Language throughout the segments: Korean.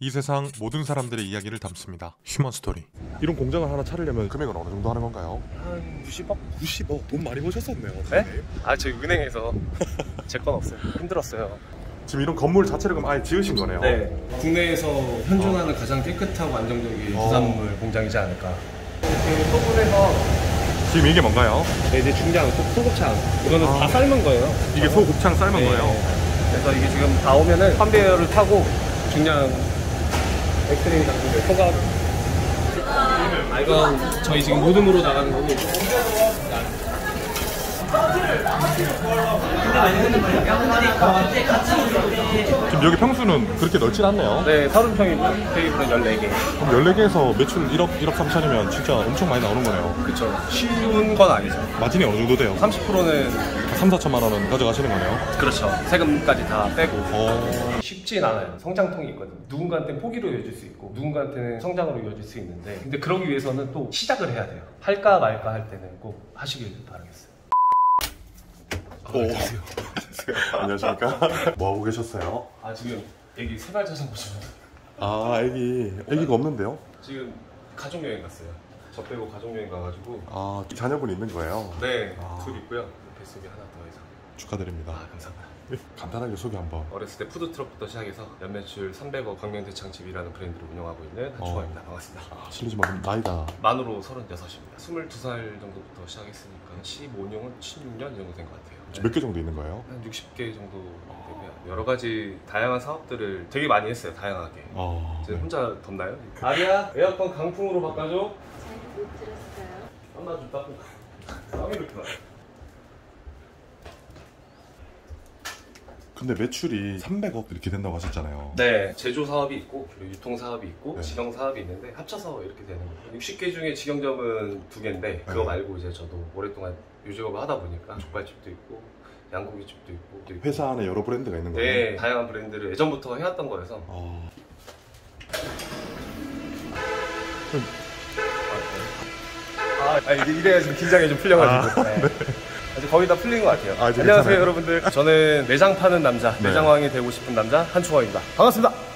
이 세상 모든 사람들의 이야기를 담습니다. 휴먼 스토리. 이런 공장을 하나 차리려면 금액은 어느 정도 하는 건가요? 한 90억? 90억. 돈 많이 버셨었네요. 네? 아, 저 은행에서 제 건 없어요. 힘들었어요. 지금 이런 건물 자체를 그럼 아예 지으신 거네요. 네. 국내에서 현존하는 가장 깨끗하고 안정적인 어. 부산물 공장이지 않을까. 이렇게 소분해서 지금 이게 뭔가요? 네, 이제 중장, 소- 소곱창. 이거는 아. 다 삶은 거예요. 이게 소곱창 삶은 네. 거예요? 그래서 이게 지금 다 오면은 컨베이어를 타고 중량 엑스레이 장비를 소각. 아, 이건 저희 지금 모둠으로 나가는 거고. 지금 여기 평수는 그렇게 넓진 않네요. 네, 30평이고 테이블은 14개. 그럼 14개에서 매출 1억, 1억 3천이면 진짜 엄청 많이 나오는 거네요. 그쵸. 쉬운 건 아니죠. 마진이 어느 정도 돼요? 30%는 3, 4천만 원은 가져가시는 거네요. 그렇죠. 세금까지 다 빼고. 어... 쉽진 않아요. 성장통이 있거든요. 누군가한테는 포기로 이어질 수 있고, 누군가한테는 성장으로 이어질 수 있는데, 근데 그러기 위해서는 또 시작을 해야 돼요. 할까 말까 할 때는 꼭 하시길 바라겠어요. 오. 안녕하십니까? 뭐 하고 계셨어요? 아, 지금 애기 세발 자전거 좀. 아, 애기. 애기가 없는데요? 지금 가족여행 갔어요. 저 빼고 가족여행 가가지고. 아, 자녀분 있는 거예요? 네, 아. 둘 있고요. 뱃속에 하나. 축하드립니다. 아, 감사합니다. 간단하게 소개 한번. 어렸을 때 푸드트럭부터 시작해서 연매출 300억 광명대창집이라는 브랜드를 운영하고 있는 한초아입니다. 반갑습니다. 아, 실례지만 나이가 만으로 36입니다. 22살 정도부터 시작했으니까 15년, 16년 정도 된 것 같아요. 네. 몇개 정도 있는 거예요? 한 60개 정도 되고요. 여러 가지 다양한 사업들을 되게 많이 했어요. 다양하게. 아, 이제 혼자 덥나요? 아리야, 에어컨 강풍으로 바꿔줘. 잘 들었어요. 한나 좀 따고. 땀이 이렇게 나요. 근데 매출이 300억 이렇게 된다고 하셨잖아요. 네, 제조 사업이 있고 그리고 유통 사업이 있고 네. 직영 사업이 있는데 합쳐서 이렇게 되는 거예요. 60개 중에 직영점은 두 개인데 그거 네. 말고 이제 저도 오랫동안 요직업을 하다 보니까 족발집도 있고 양고기집도 있고. 회사 안에 여러 브랜드가 있는 거예요? 네, 다양한 브랜드를 예전부터 해왔던 거여서 아, 아, 아, 이게 이래야 지금 긴장이 좀 풀려가지고 네. 아직 거의 다 풀린 것 같아요. 아, 안녕하세요 괜찮아요? 여러분들. 저는 내장 파는 남자, 네. 내장왕이 되고 싶은 남자 한충원입니다. 반갑습니다.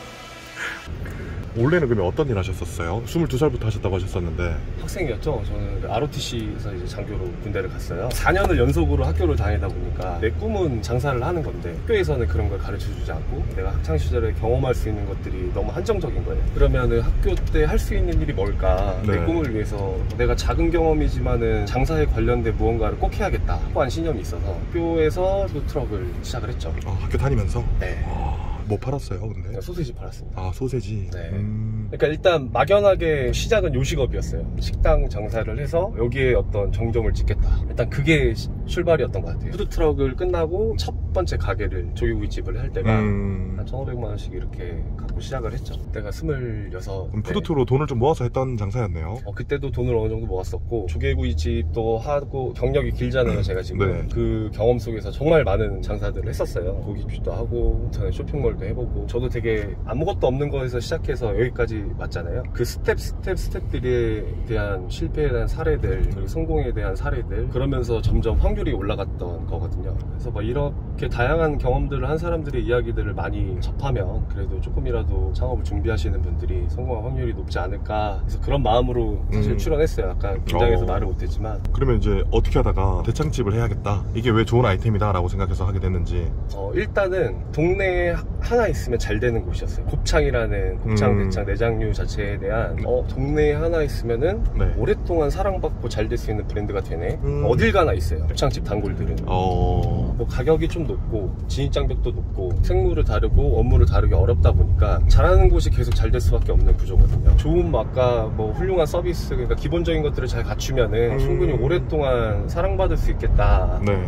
원래는 그러면 어떤 일 하셨었어요? 22살부터 하셨다고 하셨었는데 학생이었죠. 저는 ROTC에서 이제 장교로 군대를 갔어요. 4년을 연속으로 학교를 다니다 보니까 내 꿈은 장사를 하는 건데 학교에서는 그런 걸 가르쳐 주지 않고 내가 학창 시절에 경험할 수 있는 것들이 너무 한정적인 거예요. 그러면은 학교 때 할 수 있는 일이 뭘까? 내 네. 꿈을 위해서 내가 작은 경험이지만은 장사에 관련된 무언가를 꼭 해야겠다. 확고한 신념이 있어서 학교에서 푸드트럭을 시작을 했죠. 아, 학교 다니면서 네. 아, 뭐 팔았어요 근데? 소세지 팔았습니다. 아 소세지 네. 음, 그러니까 일단 막연하게 시작은 요식업이었어요. 식당 장사를 해서 여기에 어떤 정점을 찍겠다. 일단 그게 시- 출발이었던 것 같아요. 푸드트럭을 끝나고 첫 번째 가게를 조개구이집을 할 때가 음, 한 1,500만 원씩 이렇게 갖고 시작을 했죠. 그때가 26. 그럼 푸드트럭으로 돈을 좀 모아서 했던 장사였네요 어, 그때도 돈을 어느 정도 모았었고 조개구이집도 하고 경력이 길잖아요 제가 지금 네. 그 경험 속에서 정말 많은 장사들을 했었어요 고깃집도 하고 인터넷 쇼핑몰도 해보고 저도 되게 아무것도 없는 거에서 시작해서 여기까지 왔잖아요 그 step step step들에 대한 실패에 대한 사례들 그리고 성공에 대한 사례들 그러면서 점점 확률이 올라갔던 거거든요 그래서 막 이렇게 다양한 경험들을 한 사람들의 이야기들을 많이 접하면 그래도 조금이라도 창업을 준비하시는 분들이 성공할 확률이 높지 않을까 그래서 그런 마음으로 사실 음. 출연했어요 아까 긴장해서 어. 말을 못했지만 그러면 이제 어떻게 하다가 대창집을 해야겠다 이게 왜 좋은 아이템이다 라고 생각해서 하게 됐는지 어, 일단은 동네에 하- 하나 있으면 잘 되는 곳이었어요. 곱창이라는 곱창, 음. 대창, 내장류 자체에 대한 어, 동네에 하나 있으면은 네. 오랫동안 사랑받고 잘 될 수 있는 브랜드가 되네. 음. 어딜 가나 있어요. 곱창집 단골들은. 어... 뭐 가격이 좀 높고 진입장벽도 높고 생물을 다르고 업무를 다루기 어렵다 보니까 잘하는 곳이 계속 잘 될 수밖에 없는 구조거든요. 좋은 맛과 뭐 훌륭한 서비스 그러니까 기본적인 것들을 잘 갖추면은 음. 충분히 오랫동안 사랑받을 수 있겠다가 네.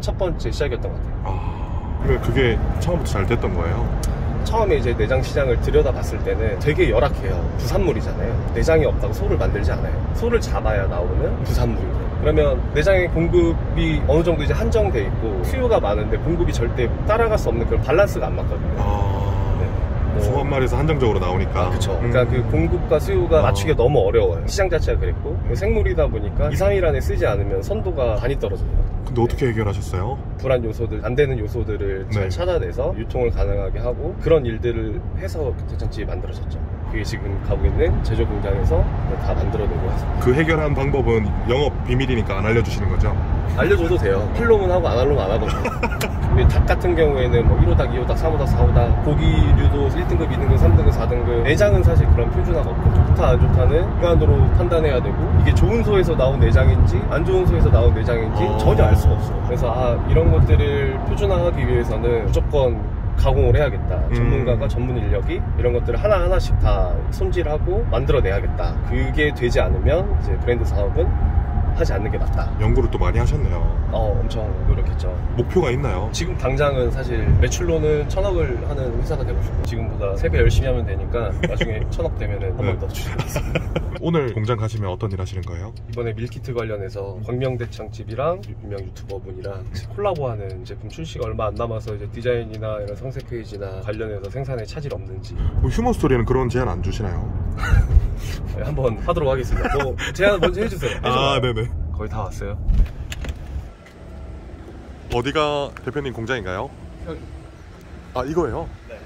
첫 번째 시작이었던 것 같아요. 아... 그러면 그게 처음부터 잘 됐던 거예요? 처음에 이제 내장 시장을 들여다봤을 때는 되게 열악해요. 부산물이잖아요. 내장이 없다고 소를 만들지 않아요. 소를 잡아야 나오는 부산물이에요. 그러면 내장의 공급이 어느 정도 이제 한정돼 있고 수요가 많은데 공급이 절대 따라갈 수 없는 그런 밸런스가 안 맞거든요. 아... 네. 뭐- 소한 마리에서 한정적으로 나오니까 아, 그쵸. 음. 그러니까 그 공급과 수요가 어. 맞추기가 너무 어려워요. 시장 자체가 그랬고 생물이다 보니까 2, 3일 안에 쓰지 않으면 선도가 많이 떨어져요. 근데 어떻게 해결하셨어요? 불안 요소들, 안 되는 요소들을 잘 네. 찾아내서 유통을 가능하게 하고 그런 일들을 해서 대창집이 만들어졌죠. 그게 지금 가고 있는 제조 공장에서 다 만들어내고 해서 그 해결한 방법은 영업 비밀이니까 안 알려주시는 거죠? 알려줘도 돼요. 필로문 하고 아날로그 안 하거든요. 닭 같은 경우에는 뭐 1호닭, 2호닭, 3호닭, 4호닭 고기류도 1등급, 2등급, 3등급, 4등급 내장은 사실 그런 표준화가 없고 좋다 안 좋다는 육안으로 판단해야 되고 이게 좋은 소에서 나온 내장인지 안 좋은 소에서 나온 내장인지 어. 전혀 알 수가 없어요. 그래서 아 이런 것들을 표준화하기 위해서는 무조건 가공을 해야겠다. 음. 전문가가 전문 인력이 이런 것들을 하나 하나씩 다 손질하고 만들어내야겠다. 그게 되지 않으면 이제 브랜드 사업은 하지 않는 게 맞다. 연구를 또 많이 하셨네요. 어, 엄청 노력했죠. 목표가 있나요? 지금 당장은 사실 매출로는 천억을 하는 회사가 되고 싶고 지금보다 3배 열심히 하면 되니까 나중에 천억 되면 은 한번 네. 더 주시겠습니다. 오늘 공장 가시면 어떤 일 하시는 거예요? 이번에 밀키트 관련해서 광명대창집이랑 유명 유튜버분이랑 콜라보하는 제품 출시가 얼마 안 남아서 이제 디자인이나 이런 상세 페이지나 관련해서 생산에 차질 없는지 뭐 휴먼 스토리는 그런 제안 안 주시나요? 네, 한번 하도록 하겠습니다. 뭐 제안 먼저 해주세요. 아, 해줘봐요. 네네. 거의 다 왔어요. 어디가 대표님 공장인가요? 여기. 아, 이거예요? 네.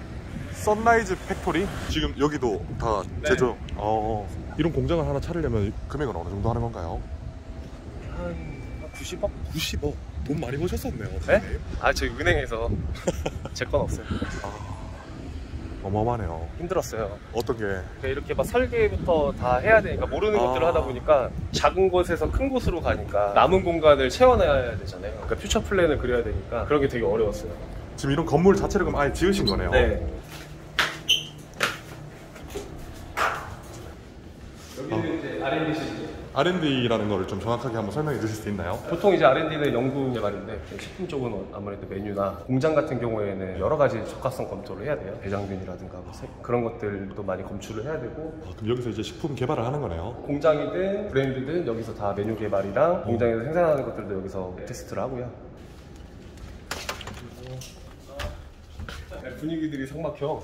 Sunrise Factory? 지금 여기도 다 네. 제조. 어. 이런 공장을 하나 차리려면 금액은 어느 정도 하는 건가요? 한 90억? 90억. 돈 많이 버셨었네요. 네? 아, 저희 은행에서 제 건 없어요. 어마어마하네요. 힘들었어요. 어떤 게? 그러니까 이렇게 막 설계부터 다 해야 되니까 모르는 아. 것들을 하다 보니까 작은 곳에서 큰 곳으로 가니까 남은 공간을 채워놔야 되잖아요. 그러니까 future plan을 그려야 되니까 그런 게 되게 어려웠어요. 지금 이런 건물 자체를 그럼 아예 지으신 거네요. 네. 여기는 이제 R&D라는 거를 좀 정확하게 한번 설명해 주실 수 있나요? 보통 이제 R&D는 연구 개발인데 식품 쪽은 아무래도 메뉴나 공장 같은 경우에는 여러 가지 적합성 검토를 해야 돼요. 대장균이라든가 뭐 색- 그런 것들도 많이 검출을 해야 되고 아, 그럼 여기서 이제 식품 개발을 하는 거네요. 공장이든 브랜드든 여기서 다 메뉴 개발이랑 공장에서 생산하는 것들도 여기서 테스트를 하고요. 분위기들이 성 막혀.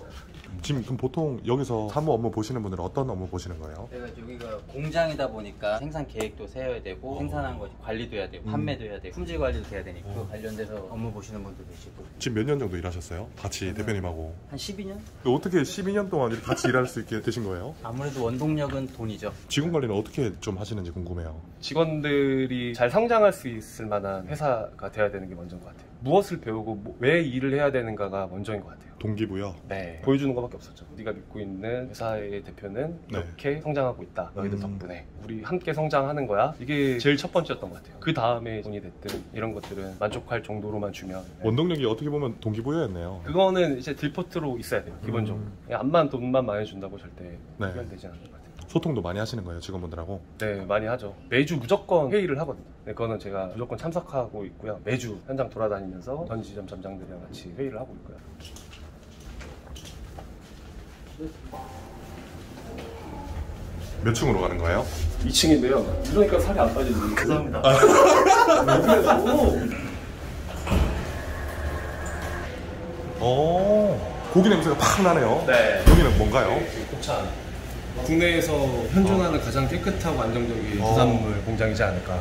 지금 그럼 보통 여기서 사무 업무 보시는 분들은 어떤 업무 보시는 거예요? 내가 여기가 공장이다 보니까 생산 계획도 세워야 되고 생산한 것이 관리도 해야 되고 판매도 해야 되고 품질 관리도 돼야 되니까 그 관련돼서 업무 보시는 분도 계시고 지금 몇 년 정도 일하셨어요? 같이 대표님하고. 한 12년? 근데 어떻게 12년 동안 이렇게 같이 일할 수 있게 되신 거예요? 아무래도 원동력은 돈이죠. 직원 관리는 어떻게 좀 하시는지 궁금해요. 직원들이 잘 성장할 수 있을 만한 회사가 돼야 되는 게 먼저인 것 같아요. 무엇을 배우고 뭐- 왜 일을 해야 되는가가 먼저인 것 같아요. 동기부여. 네. 보여주는 것 밖에 없었죠. 네가 믿고 있는 회사의 대표는 네. 이렇게 성장하고 있다. 너희들 음. 덕분에 우리 함께 성장하는 거야. 이게 제일 첫 번째였던 것 같아요. 그 다음에 돈이 됐든 이런 것들은 만족할 정도로만 주면 네. 원동력이 어떻게 보면 동기부여였네요. 그거는 이제 딜포트로 있어야 돼요. 기본적으로. 음. 그냥 암만 돈만 많이 준다고 절대 네. 해결되지 않는 것 같아요. 소통도 많이 하시는 거예요, 직원분들하고? 네, 많이 하죠. 매주 무조건 회의를 하거든요. 네, 그거는 제가 무조건 참석하고 있고요. 매주 현장 돌아다니면서 전 지점 점장들이랑 같이 회의를 하고 있고요. 몇 층으로 가는 거예요? 2층인데요. 이러니까 살이 안 빠지지. 감사합니다. 오, 고기 냄새가 팍 나네요. 네. 여기는 뭔가요? 곱창. 국내에서 현존하는 가장 깨끗하고 안정적인 어. 부산물 공장이지 않을까.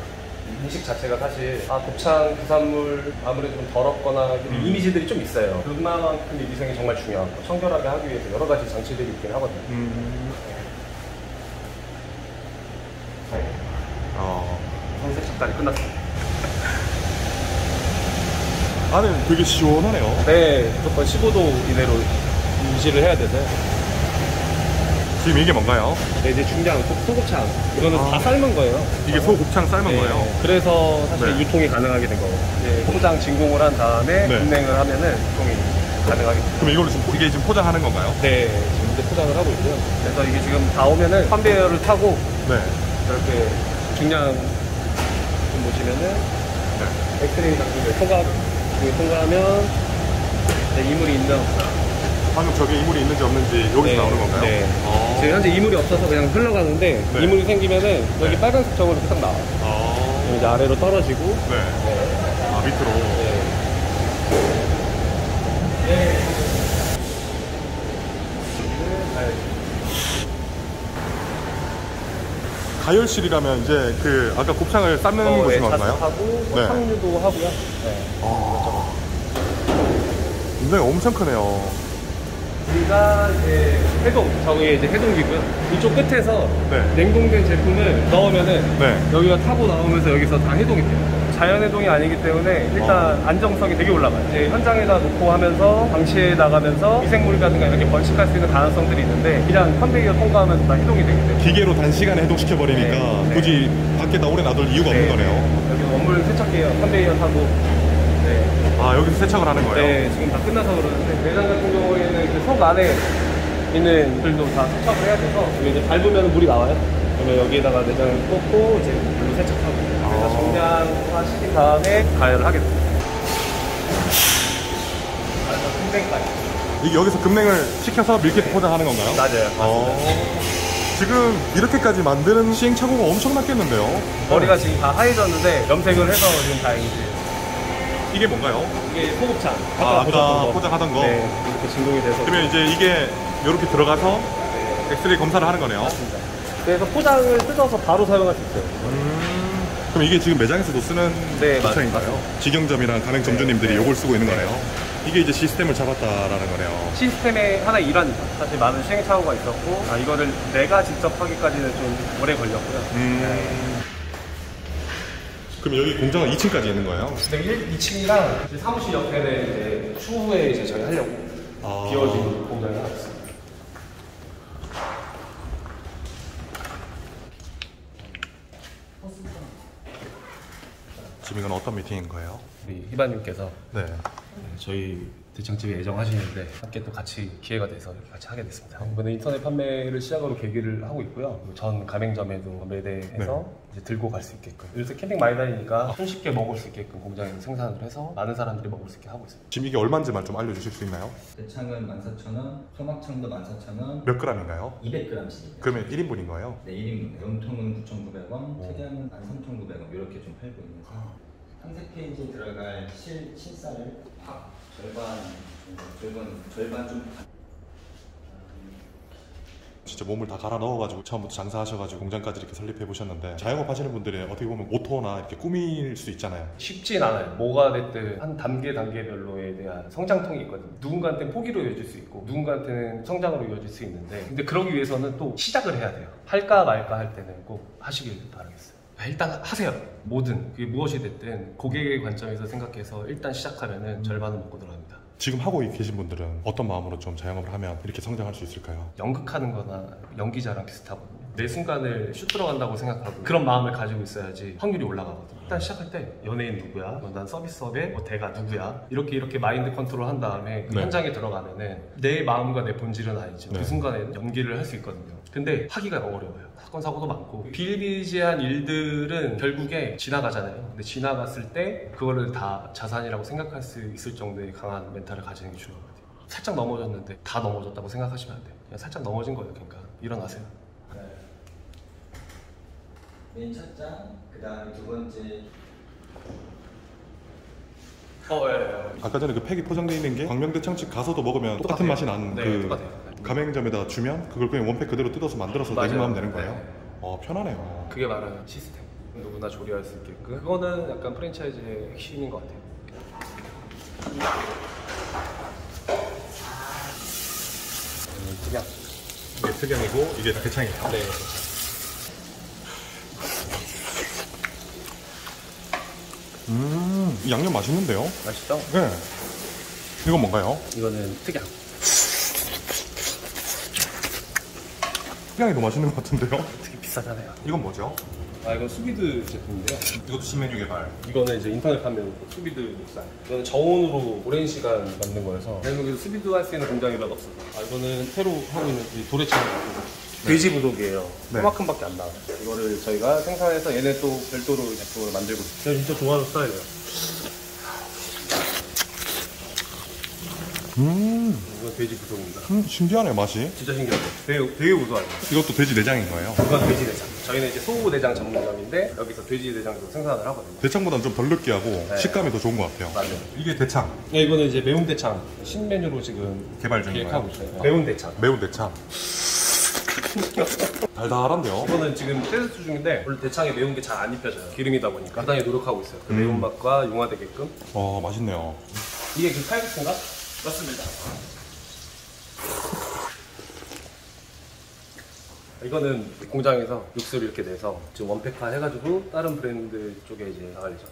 음식 자체가 사실 아 곱창 부산물 아무래도 좀 더럽거나 이런 이미지들이 좀 있어요. 그만큼 이 위생이 정말 중요하고 청결하게 하기 위해서 여러 가지 장치들이 있긴 하거든요. 음. 어, 선색 작달이 끝났습니다. 안에는 되게 시원하네요. 네, 무조건 15도 이내로 유지를 해야 돼서요. 지금 이게 뭔가요? 네, 이제 중량 소- 소곱창. 이거는 아. 다 삶은 거예요. 이게 소곱창 삶은 네, 거예요? 그래서 사실 네. 유통이 가능하게 된 거고. 이제 포장 진공을 한 다음에 네. 분냉을 하면은 유통이 가능하게 됩니다. 그럼 이걸로 지금 이게 지금 포장하는 건가요? 네, 지금 이제 포장을 하고 있고요. 그래서 이게 지금 다 오면은 컨베이어를 타고 네. 이렇게 중량 좀 보시면은 네. 엑스레이 장비를 통과, 그 통과하면 이제 이물이 있나 없나. 방금 저게 이물이 있는지 없는지 여기서 네, 나오는 건가요? 네. 어. 지금 현재 이물이 없어서 그냥 흘러가는데 네. 이물이 생기면은 여기 네. 빨간색 점으로 이렇게 딱 나와. 어. 그럼 이제 아래로 떨어지고 네. 아, 밑으로. 가열실이라면 이제 그 아까 곱창을 삶는 어, 곳인 네, 건가요? 자습하고 뭐 네. 탕류도 하고요. 네. 굉장히 엄청 크네요. 우리가 이제 해동, 저기 이제 해동기고요. 이쪽 끝에서 네. 냉동된 제품을 넣으면은 네. 여기가 타고 나오면서 여기서 다 해동이 돼요. 자연 해동이 아니기 때문에 일단 어. 안정성이 되게 올라가요. 이제 현장에다 놓고 하면서 방치해 나가면서 미생물이라든가 이렇게 번식할 수 있는 가능성들이 있는데 그냥 컨베이어 통과하면서 다 해동이 되기 때문에 기계로 단시간에 해동시켜 버리니까 네, 네. 굳이 밖에다 오래 놔둘 이유가 없는 거네요. 여기 원물 세척기예요. 컨베이어 타고. 네. 아 여기서 세척을 하는 거예요? 네, 지금 다 끝나서 그러는데 내장 같은 경우에는 그 속 안에 있는 들도 다 세척을 해야 돼서 여기 이제 밟으면 물이 나와요. 그러면 여기에다가 내장을 꽂고 이제 물로 세척하고 그래서 아. 정량화 시킨 다음에 가열을 하게 됩니다. 그래서. 이게 여기서 급랭을 시켜서 밀키트 포장하는 건가요? 맞아요. 어, 지금 이렇게까지 만드는 시행착오가 엄청 났겠는데요? 머리가 지금 다 하얘졌는데 염색을 해서 지금 다행이지. 이게 뭔가요? 이게 소곱창. 아, 아까 거. 포장하던 거? 네, 이렇게 진동이 돼서. 그러면 이제 이게 이렇게 들어가서 네, 엑스레이 검사를 하는 거네요. 맞습니다. 그래서 포장을 뜯어서 바로 사용할 수 있어요. 음, 그럼 이게 지금 매장에서도 쓰는 네, 포장인가요? 직영점이랑 가맹 점주님들이 네. 이걸 쓰고 있는 거네요. 이게 이제 시스템을 잡았다라는 거네요. 시스템의 하나의 일환이죠. 사실 많은 시행착오가 있었고, 아, 이거를 내가 직접 하기까지는 좀 오래 걸렸고요. 음, 그럼 여기 공장은 2층까지 있는 거예요? 근데 1, 2층이랑 사무실 옆에는 이제 추후에 이제 저희 하려고 아. 비워진 공간이 하나 있어요. 지금 이건 어떤 미팅인 거예요? 우리 희바님께서 네. 저희 대창집에 애정하시는데 함께 또 같이 기회가 돼서 이렇게 같이 하게 됐습니다. 이번에 인터넷 판매를 시작으로 계기를 하고 있고요. 전 가맹점에도 매대해서 이제 들고 갈 수 있게끔. 요새 캠핑 많이 다니니까 손쉽게 먹을 수 있게끔 공장에서 생산을 해서 많은 사람들이 먹을 수 있게 하고 있습니다. 지금 이게 얼마인지만 좀 알려주실 수 있나요? 대창은 14,000원, 소막창도 14,000원, 몇 g입니까요? 200g씩입니다. 그러면 1인분인 거예요? 네, 1인분. 염통은 9,900원, 특양은 13,900원 이렇게 좀 팔고 있는서 한색 페이지에 들어갈 실, 실사를 확 절반, 절반, 절반 좀 진짜 몸을 다 갈아 넣어가지고 처음부터 장사하셔가지고 공장까지 이렇게 설립해 보셨는데 자영업 하시는 분들이 어떻게 보면 모토나 이렇게 꾸밀 수 있잖아요. 쉽진 않아요. 뭐가 됐든 한 단계 단계별로에 대한 성장통이 있거든요. 누군가한테는 포기로 이어질 수 있고 누군가한테는 성장으로 이어질 수 있는데 근데 그러기 위해서는 또 시작을 해야 돼요. 할까 말까 할 때는 꼭 하시길 바라겠어요. 아, 일단 하세요. 뭐든 그게 무엇이 됐든 고객의 관점에서 생각해서 일단 시작하면은 절반은 먹고 들어갑니다. 지금 하고 계신 분들은 어떤 마음으로 좀 자영업을 하면 이렇게 성장할 수 있을까요? 연극하는 거나 연기자랑 비슷하거든요. 내 순간을 슛 들어간다고 생각하고 그런 마음을 가지고 있어야지 확률이 올라가거든요. 일단 시작할 때 연예인 누구야? 뭐난 서비스업의 뭐 대가 누구야? 이렇게 이렇게 마인드 컨트롤 한 다음에 그 네. 현장에 들어가면은 내 마음과 내 본질은 아니지만 네. 그 순간에 연기를 할 수 있거든요. 근데 하기가 어려워요. 사건 사고도 많고 비일비재한 일들은 결국에 지나가잖아요. 근데 지나갔을 때 그거를 다 자산이라고 생각할 수 있을 정도의 강한 멘탈을 가지는 게 중요한 것 같아요. 살짝 넘어졌는데 다 넘어졌다고 생각하시면 안 돼요. 그냥 살짝 넘어진 거예요. 그러니까 일어나세요. 맨첫 장, 그 다음에 두 번째 어, 예, 예. 아까 전에 그 팩이 포장되어 있는 게 광명대 창집 가서도 먹으면 똑같은. 맛이 나는 네, 그 똑같아요. 가맹점에다 주면 그걸 그냥 원팩 그대로 뜯어서 만들어서 맞아요. 내기만 하면 되는 거예요? 네. 어 편하네요. 그게 말하는 시스템. 누구나 조리할 수 있게끔. 그거는 약간 프랜차이즈의 핵심인 것 같아요. 음, 특이한. 이게 특양이고 이게 대창이에요. 네. 음, 이 양념 맛있는데요? 맛있죠? 네. 이건 뭔가요? 이거는 특양. 특양이 더 맛있는 것 같은데요? 되게 비싸잖아요. 이건 뭐죠? 아, 이건 수비드 제품인데요. 이것도 신메뉴 개발. 이거는 이제 인터넷 판매로 수비드 목살. 이거는 저온으로 오랜 시간 만든 거여서 대한민국에서 수비드 할 수 있는 공장이 별로 없어요. 아, 이거는 새로 하고 있는 이 도래창 돼지 부독이에요. 네. 그만큼밖에 안 나와요. 이거를 저희가 생산해서 얘네 또 별도로 제품을 만들고 있어요. 제가 진짜 좋아하는 스타일이에요. 음, 돼지 부독입니다. 음 신기하네 맛이. 진짜 신기하죠? 되게, 되게 우수하죠? 이것도 돼지 내장인 거예요. 이건 돼지 내장. 저희는 이제 소 내장 전문점인데 여기서 돼지 내장도 생산을 하거든요. 대창보다는 좀 덜 느끼하고 네. 식감이 더 좋은 것 같아요. 맞아요. 이게 대창 네, 이거는 이제 매운 대창 신메뉴로 지금 개발 중인 기획하고 거예요. 있어요. 매운 대창. 매운 대창. 달달한데요? 이거는 지금 테스트 중인데 원래 대창에 매운 게 잘 안 입혀져요. 기름이다 보니까 상당히 노력하고 있어요. 그 매운맛과 융화되게끔. 어 맛있네요. 이게 그 칼국수인가? 맞습니다. 이거는 공장에서 육수를 이렇게 내서 지금 원팩화 해가지고 다른 브랜드 쪽에 이제 나갈 예정.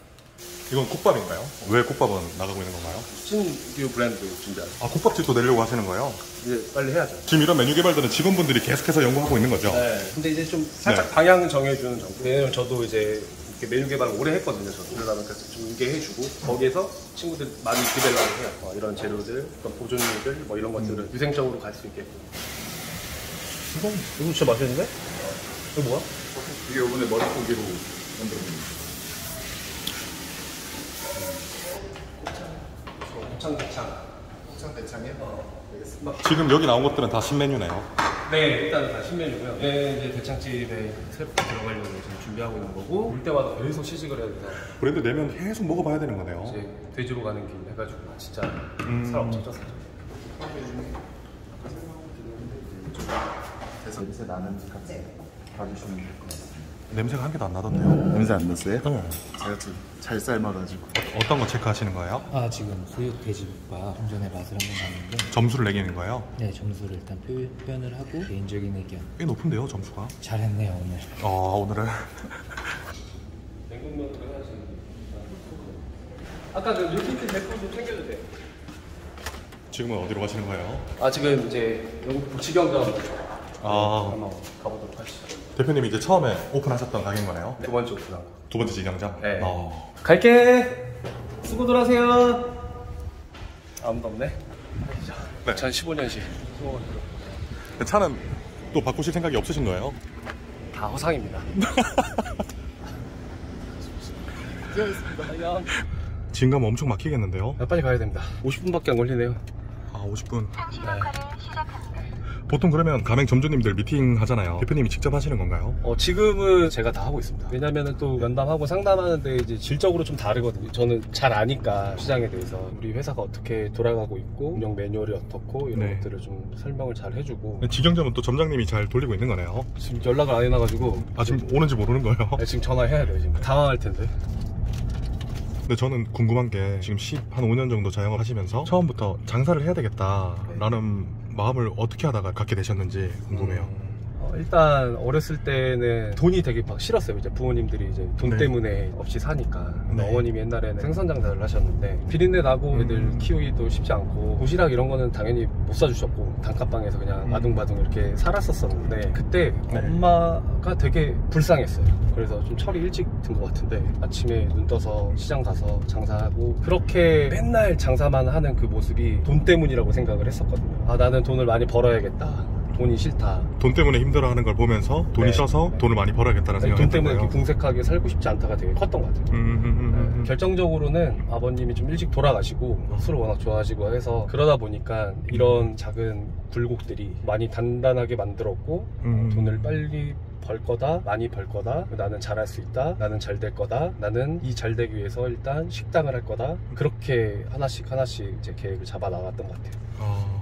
이건 국밥인가요? 왜 국밥은 나가고 있는 건가요? 신규 브랜드 준비하죠. 아 국밥집도 내려고 하시는 거예요? 이제 빨리 해야죠. 지금 이런 메뉴 개발들은 직원분들이 계속해서 연구하고 있는 거죠? 네. 근데 이제 좀 살짝 네. 방향을 정해주는 정도. 왜냐면 저도 이제 메뉴 개발을 오래 했거든요. 저도. 그러다 보니까 좀 이게 해주고 거기에서 친구들 많이 develop을 해요. 어, 이런 재료들, 어떤 보존료들 뭐 이런 것들을 위생적으로 갈 수 있게끔. 이거 이거 진짜 맛있는데? 이거 뭐야? 이게 이번에 머릿고기로 만들어 본 곱창 대창. 곱창 대창이요? 알겠습니다. 지금 여기 나온 것들은 다 신메뉴네요. 네, 일단은 다 신메뉴고요. 네, 이제 대창집에 새롭게 들어가려고 지금 준비하고 있는 거고 올 때마다 계속 시식을 해야 돼서 브랜드 내면 계속 먹어봐야 되는 거네요. 이제 돼지로 가는 길 해가지고 진짜 음. 살 엄청 쪘어요. 그래서 냄새 나는지 같이 봐주시면 될 것 같습니다. 냄새가 한 개도 안 나던데요? 냄새 안 났어요? 네. 제가 좀 잘 삶아가지고 어떤 거 체크하시는 거예요? 아 지금 수육 돼지국밥 좀 전에 맛을 한번 봤는데 점수를 매기는 거예요? 네 점수를 일단 표, 표현을 하고 개인적인 의견 꽤 높은데요, 점수가? 잘했네요 오늘 아, 오늘은. 아까 그 밀키트 대포 좀 챙겨도 돼. 지금은 어디로 가시는 거예요? 아 지금 이제 영국 부치경점 아, 한번 가보도록 하시죠. 대표님이 이제 처음에 오픈하셨던 가게인 거네요? 두 번째 오픈한 거. 두 번째 지정장? 네. 어. 갈게. 수고들 하세요. 아무도 없네. 네. 2015년식. 차는 또 바꾸실 생각이 없으신 거예요? 다 허상입니다. 안녕. 지금 가면 엄청 막히겠는데요? 아, 빨리 가야 됩니다. 50분밖에 안 걸리네요. 아, 50분. 보통 그러면 가맹 점주님들 미팅 하잖아요. 대표님이 직접 하시는 건가요? 어, 지금은 제가 다 하고 있습니다. 왜냐면은 또 면담하고 상담하는데 이제 질적으로 좀 다르거든요. 저는 잘 아니까 시장에 대해서 우리 회사가 어떻게 돌아가고 있고 운영 매뉴얼이 어떻고 이런 네. 것들을 좀 설명을 잘 해주고 지경점은 또 점장님이 잘 돌리고 있는 거네요. 지금 연락을 안 해놔가지고 아, 지금 오는지 모르는 거예요? 네, 지금 전화해야 돼요 지금 당황할 텐데 근데 저는 궁금한 게 지금 10, 한 5년 정도 자영업 하시면서 처음부터 장사를 해야 되겠다라는 마음을 어떻게 하다가 갖게 되셨는지 궁금해요. 어, 일단 어렸을 때는 돈이 되게 막 싫었어요. 이제 부모님들이 이제 돈 네. 때문에 없이 사니까. 네. 어머님이 옛날에는 생선 장사를 하셨는데 비린내 나고 음. 애들 키우기도 쉽지 않고 도시락 이런 거는 당연히 못 사주셨고 단칸방에서 그냥 음. 아둥바둥 이렇게 살았었었는데 그때 네. 엄마가 되게 불쌍했어요. 그래서 좀 철이 일찍 든 것 같은데 아침에 눈 떠서 시장 가서 장사하고 그렇게 맨날 장사만 하는 그 모습이 돈 때문이라고 생각을 했었거든요. 아 나는 돈을 많이 벌어야겠다. 돈이 싫다. 돈 때문에 힘들어하는 걸 보면서 돈이 네. 싫어서 돈을 많이 벌어야겠다는 생각이 돈 때문에. 이렇게 궁색하게 살고 싶지 않다가 되게 컸던 것 같아요. 음, 음, 음, 음, 음. 네, 결정적으로는 아버님이 좀 일찍 돌아가시고 술을 워낙 좋아하시고 해서 그러다 보니까 이런 작은 굴곡들이 많이 단단하게 만들었고 음. 돈을 빨리 벌 거다 많이 벌 거다 나는 잘할 수 있다 나는 잘 될 거다 나는 이 잘 되기 위해서 일단 식당을 할 거다 그렇게 하나씩 하나씩 이제 계획을 잡아 나갔던 것 같아요 어,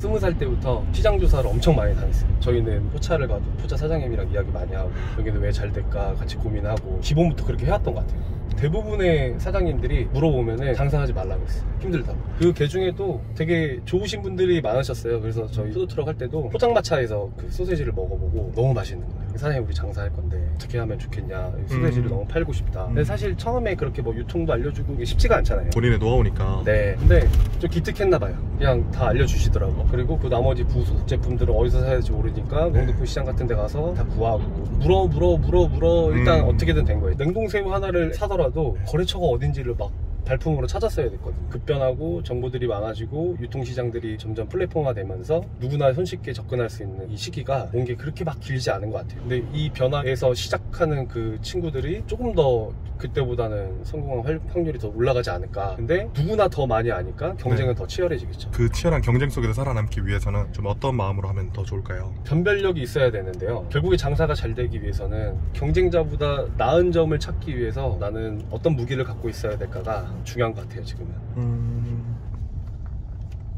스무 살 때부터 시장 조사를 엄청 많이 다녔어요. 저희는 포차를 가도 포차 사장님이랑 이야기 많이 하고 여기는 왜 잘 될까 같이 고민하고 기본부터 그렇게 해왔던 것 같아요. 대부분의 사장님들이 물어보면은 장사하지 말라고 했어요. 힘들다고. 그 개 중에도 되게 좋으신 분들이 많으셨어요. 그래서 저희 푸드트럭 할 때도 포장마차에서 그 소세지를 먹어보고 너무 맛있는 거예요. 사장님 우리 장사할 건데 어떻게 하면 좋겠냐. 소세지를 음. 너무 팔고 싶다. 근데 사실 처음에 그렇게 뭐 유통도 알려주고 이게 쉽지가 않잖아요. 본인의 노하우니까. 네. 근데 좀 기특했나 봐요. 그냥 다 알려주시더라고. 그리고 그 나머지 부속 제품들을 어디서 사야 될지 모르니까 네. 농덕분 시장 같은 데 가서 다 구하고 물어 물어 물어 물어 일단 음. 어떻게든 된 거예요. 냉동새우 하나를 사더라도 거래처가 어딘지를 막 발품으로 찾았어야 됐거든요. 급변하고 정보들이 많아지고 유통시장들이 점점 플랫폼화 되면서 누구나 손쉽게 접근할 수 있는 이 시기가 온 게 그렇게 막 길지 않은 것 같아요. 근데 이 변화에서 시작하는 그 친구들이 조금 더 그때보다는 성공한 활- 확률이 더 올라가지 않을까. 근데 누구나 더 많이 아니까 경쟁은 네. 더 치열해지겠죠. 그 치열한 경쟁 속에서 살아남기 위해서는 좀 어떤 마음으로 하면 더 좋을까요? 변별력이 있어야 되는데요. 결국에 장사가 잘 되기 위해서는 경쟁자보다 나은 점을 찾기 위해서 나는 어떤 무기를 갖고 있어야 될까가 중요한 것 같아요, 지금은.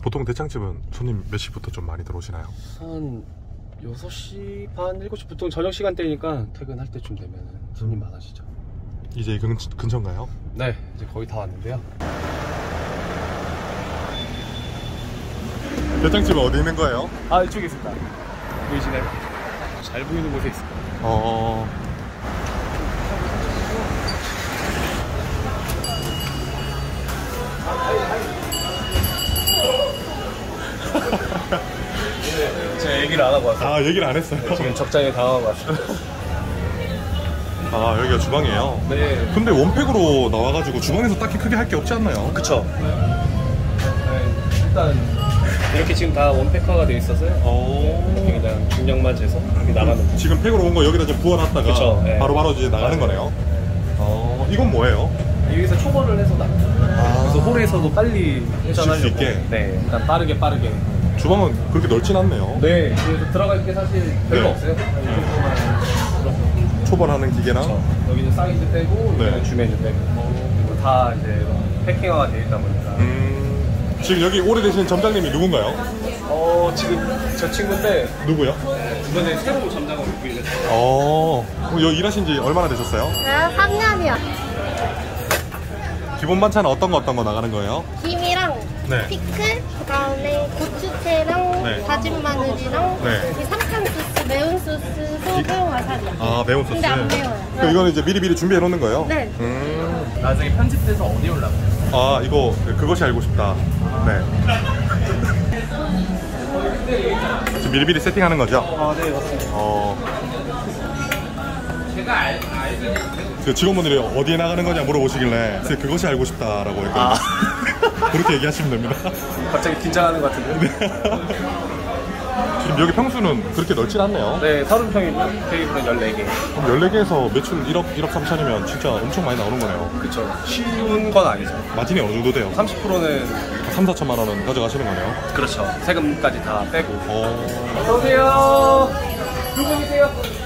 보통 대창집은 손님 몇 시부터 좀 많이 들어오시나요? 한 6시 반, 7시 보통 저녁 시간대니까 퇴근할 때쯤 되면 손님 많아지죠. 이제 근, 근처인가요? 네, 이제 거의 다 왔는데요. 대장집은 어디 있는 거예요? 아, 이쪽에 있습니다. 보이시나요? 잘 보이는 곳에 있습니다. 어... 제가 얘기를 안 하고 왔어요. 아 얘기를 안 했어요? 지금 적장에 당하고 왔어요. 아 여기가 주방이에요? 네. 근데 원팩으로 나와가지고 주방에서 딱히 크게 할 게 없지 않나요? 그쵸. 네, 일단 이렇게 지금 다 원패커가 돼 있어서요. 어... 이렇게 그냥 중량만 재서 이렇게 나가는 거. 지금 팩으로 온 거 여기다 좀 부어놨다가 그쵸, 네. 바로바로 이제 나가는 거네요 어... 이건 뭐예요? 여기서 초벌을 해서 나. 그래서 홀에서도 빨리 회전하려고. 수 있게? 네. 일단 빠르게 빠르게. 주방은 그렇게 넓진 않네요 네. 그래서 들어갈 게 사실 별로 네. 없어요. 이 정도만. 초벌하는 기계랑 그렇죠. 여기는 사이즈 빼고 네. 여기는 주메뉴 빼고 그리고 다 이제 패킹화가 되어 있다 보니까. 음... 지금 여기 오래되신 점장님이 누군가요? 어 지금 저 친구인데 누구요? 이번에 새로 입고 있는. 어... 그럼 여기 일하신 지 얼마나 되셨어요? 네, 3년이요. 기본 반찬 어떤 거 어떤 거 나가는 거예요? 김이랑 네. 피클, 그다음에 고추채랑 네. 다진 마늘이랑 네. 이 삼탕 소스, 매운 소스, 소금, 와사비. 아 매운 소스 근데 안 매워요. 그럼 이거는 이제 미리 미리 준비해 놓는 거예요? 네. 음... 나중에 편집돼서 어디 올라가요? 아 이거 그것이 알고 싶다 네 지금 미리미리 세팅하는 거죠? 아, 네, 맞습니다. 어. 그 직원분들이 어디에 나가는 거냐 물어보시길래 선생님 그것이 알고 싶다라고 했거든요. 아. 그렇게 얘기하시면 됩니다. 갑자기 긴장하는 것 같은데. 지금 여기 평수는 그렇게 넓진 않네요. 네, 30평이면 테이블은 14개. 그럼 14개에서 매출 1억, 1억 3천이면 진짜 엄청 많이 나오는 거네요. 그쵸. 쉬운 건 아니죠. 마진이 어느 정도 돼요? 30%는 3, 4천만 원은 가져가시는 거네요. 그렇죠. 세금까지 다 빼고. 어. 어서오세요. 두 분이세요.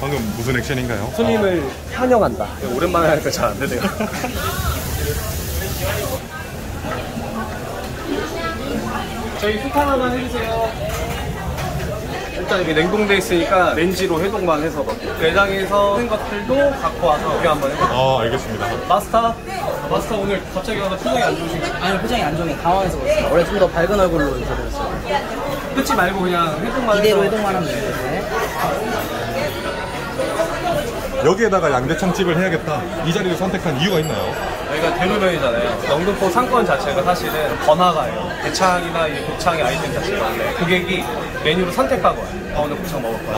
방금 무슨 액션인가요? 손님을 환영한다. 오랜만에 하니까 잘 안 되네요. 저희 숲 하나만 해주세요. 일단 이게 냉동돼 있으니까 렌지로 해동만 해서 먹고 내장에서 하는 것들도 갖고 와서 우리 한번 해볼게요. 아, 알겠습니다. 마스터? 마스터 오늘 갑자기 와서 표정이 안 좋으신가요? 아니 표정이 안 좋네 당황해서 그랬어요 원래 좀 더 밝은 얼굴로 인사드렸어요 끊지 말고 그냥 해동만 이대로 해서 해동만 하면 되는데 여기에다가 양대창집을 해야겠다. 이 자리를 선택한 이유가 있나요? 저희가 대로면이잖아요. 영등포 상권 자체가 사실은 번화가예요. 대창이나 이 곱창의 아이템 자체가 근데 고객이 메뉴를 선택하고 와요. 아, 오늘 곱창 먹을 거야.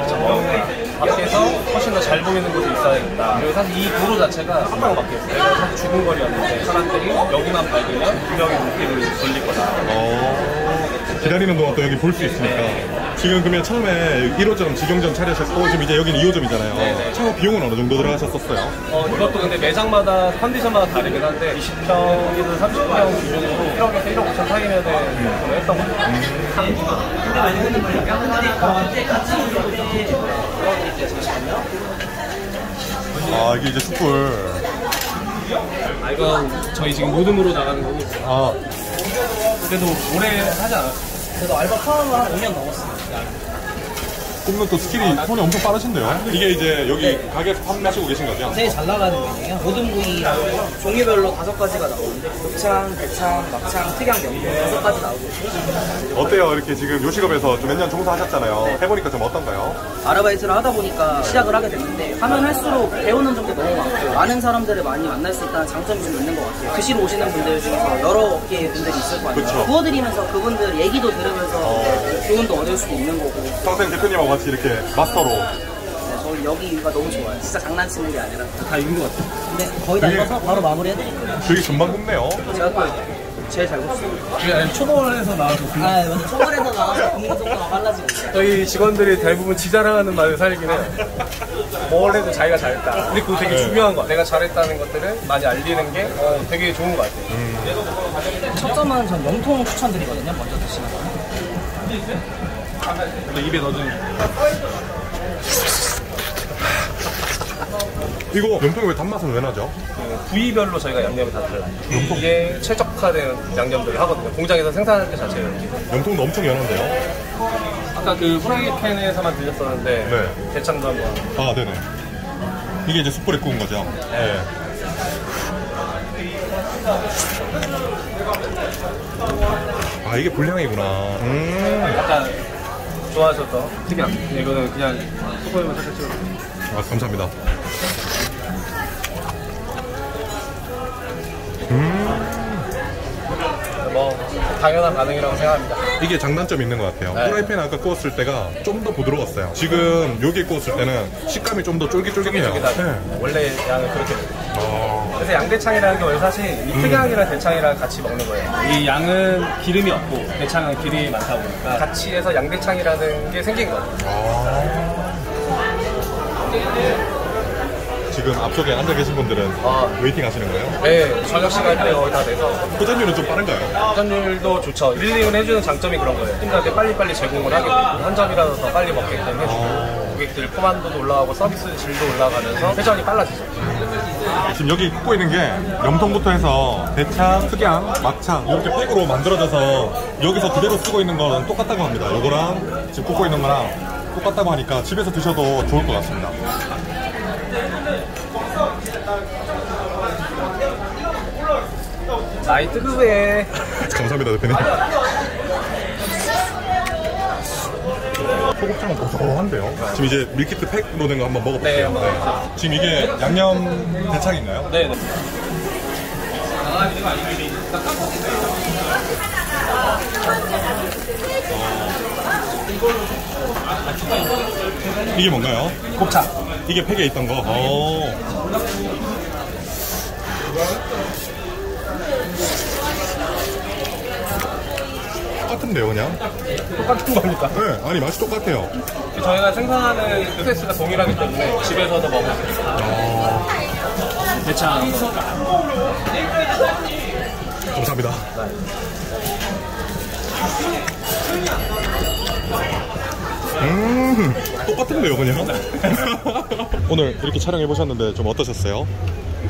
곱창 먹을래. 밖에서 훨씬 더 잘 보이는 곳에 있어야겠다. 그리고 사실 이 도로 자체가 한방 막혔어요. 내가 사실 죽은 거리였는데 사람들이 여기만 밟으면 분명히 눈길을 돌릴 거다. 어, 기다리는 동안 또 여기 볼 수 있으니까. 지금 그러면 처음에 1호점 직영점 차리셨고 지금 이제 여기는 2호점이잖아요. 네네. 처음 비용은 어느 정도 들어가셨었어요? 어, 이것도 근데 매장마다 컨디션마다 다르긴 한데 20평이든 30평 기준으로 1억에서 1억 5천 사이면은 좀 했던 것 같아요. 아 이게 이제 숯불. 아, 이건 저희 지금 모듬으로 나가는 거고 아 그래도 오래 하지 않았어요. 그래도 알바 포함을 한 5년 넘었어요 三。 굽는 또 스킬이 손이 엄청 빠르신데요? 이게 이제 여기 가게에서 판매하시고 계신 거죠? 제일 잘 나가는 메뉴예요 모든 부위라고 종류별로 다섯 가지가 나오는데 곱창, 대창, 막창, 특양 명분 다섯 가지 나오고 있어요 어때요? 이렇게 지금 요식업에서 좀몇년 종사하셨잖아요. 해보니까 좀 어떤가요? 아르바이트를 하다 보니까 시작을 하게 됐는데 하면 할수록 배우는 점도 너무 많고 많은 사람들을 많이 만날 수 있다는 장점이 좀 있는 것 같아요 드시러 오시는 분들 중에서 여러 업계의 분들이 있을 거 아니에요 그쵸. 구워드리면서 그분들 얘기도 들으면서 교훈도 얻을 수도 있는 거고 평생 대표님하고 같이 이렇게 마스터로 네, 저는 여기가 너무 좋아요 진짜 장난치는 게 아니라 다 익은 것 같아요. 근데 거의 다 되게- 익어서 바로 마무리해드릴게요 되게 금방 굽네요. 제가 또 제일 잘 굽습니다 그게 아니 초벌에서 나와서 아 맞아 초벌에서 나와서 굽는 속도가 빨라지고 있어요 저희 직원들이 대부분 지 자랑하는 말을 살긴 해요. 뭘 해도 자기가 잘했다. 근데 그거 되게 중요한 거야. 내가 잘했다는 것들을 많이 알리는 게 어, 되게 좋은 것 같아요. 첫 점은 전 염통 추천드리거든요 먼저 드시는 거근 데 입에 넣어주는 이거 염통이 왜 단맛은 왜 나죠? 그 부위별로 저희가 양념이 다 달라요. 이게 최적화된 양념들을 하거든요. 공장에서 생산할 때 이렇게. 염통도 엄청 연한데요? 아까 그 후라이팬에서만 들렸었는데 네. 대창도 한번 아, 네네. 이게 이제 숯불에 구운 거죠? 네. 아, 이게 불량이구나. 음. 약간 좋아하셨던 특이한 이거는 그냥 소금만 살짝 찍어 아, 감사합니다. 뭐 당연한 반응이라고 생각합니다. 이게 장단점이 있는 것 같아요. 네. 프라이팬 아까 구웠을 때가 좀 더 부드러웠어요. 지금 여기 구웠을 때는 식감이 좀 더 쫄깃쫄깃해요. 쫄깃쫄깃하죠. 네. 원래 양은 그렇게. 어, 그래서 양대창이라는 게 원래 사실 이 특양이랑 대창이랑 같이 먹는 거예요. 이 양은 기름이 없고 대창은 기름이 많다 보니까 같이 해서 양대창이라는 게 생긴 거예요. 지금 앞쪽에 앉아 계신 분들은 아. waiting 하시는 거예요? 네, 저녁 시간 때 거의 다 돼서 회전율은 좀 빠른가요? 회전율도 좋죠. grilling을 해주는 장점이 그런 거예요. 팀들한테 빨리빨리 제공을 하게 되고 한 점이라도 더 빨리 먹게끔 해주고 고객들 포만도도 올라가고 서비스 질도 올라가면서 회전이 빨라지죠. 지금 여기 굽고 있는 게 염통부터 해서 대창, 특양, 막창 이렇게 팩으로 만들어져서 여기서 그대로 쓰고 있는 거는 똑같다고 합니다. 요거랑 지금 굽고 있는 거랑 똑같다고 하니까 집에서 드셔도 좋을 것 같습니다. 나이 뜨거워. 감사합니다, 대표님. 소곱창은 고소한데요? 지금 이제 밀키트 팩으로 된 거 한번 먹어볼게요. 네, 네. 지금 이게 양념 대창인가요? 네. 네. 이게 뭔가요? 곱창. 이게 팩에 있던 거. 어. 똑같은데요, 그냥? 똑같은 거니까. 네, 아니 맛이 똑같아요. 저희가 생산하는 그 프로세스가 동일하기 때문에 집에서도 먹을 수 있어요. 대창. 감사합니다. 음, 똑같은데요, 그냥? 오늘 이렇게 촬영해 보셨는데 좀 어떠셨어요?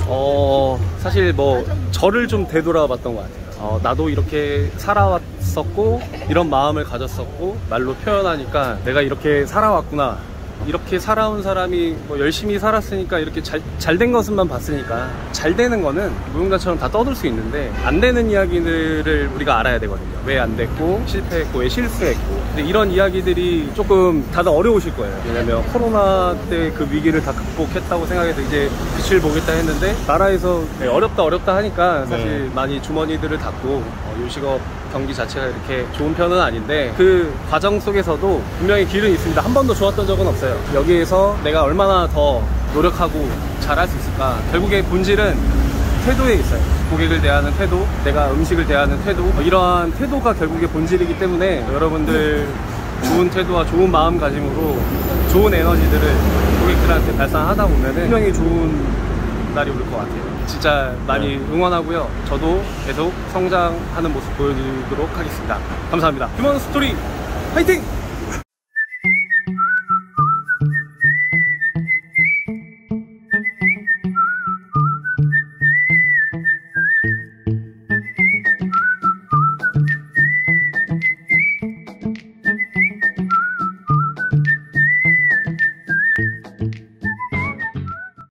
어, 사실 뭐, 저를 좀 되돌아봤던 것 같아요. 어, 나도 이렇게 살아왔 었고, 이런 마음을 가졌었고, 말로 표현하니까 내가 이렇게 살아왔구나. 이렇게 살아온 사람이 뭐 열심히 살았으니까 이렇게 잘, 잘 된 것만 봤으니까 잘 되는 거는 무용자처럼 다 떠들 수 있는데 안 되는 이야기들을 우리가 알아야 되거든요. 왜 안 됐고, 실패했고, 왜 실수했고. 근데 이런 이야기들이 조금 다들 어려우실 거예요. 왜냐면 코로나 때 그 위기를 다 극복했다고 생각해서 이제 빛을 보겠다 했는데 나라에서 네, 어렵다 어렵다 하니까 사실 네. 많이 주머니들을 닫고 어, 요식업 경기 자체가 이렇게 좋은 편은 아닌데 그 과정 속에서도 분명히 길은 있습니다. 한 번도 좋았던 적은 없어요. 여기에서 내가 얼마나 더 노력하고 잘할 수 있을까. 결국에 본질은 태도에 있어요. 고객을 대하는 태도, 내가 음식을 대하는 태도, 뭐 이러한 태도가 결국에 본질이기 때문에 여러분들 좋은 태도와 좋은 마음가짐으로 좋은 에너지들을 고객들한테 발산하다 보면 분명히 좋은 날이 올 것 같아요. 진짜 많이 응원하고요. 저도 계속 성장하는 모습 보여드리도록 하겠습니다. 감사합니다. 휴먼 스토리 화이팅!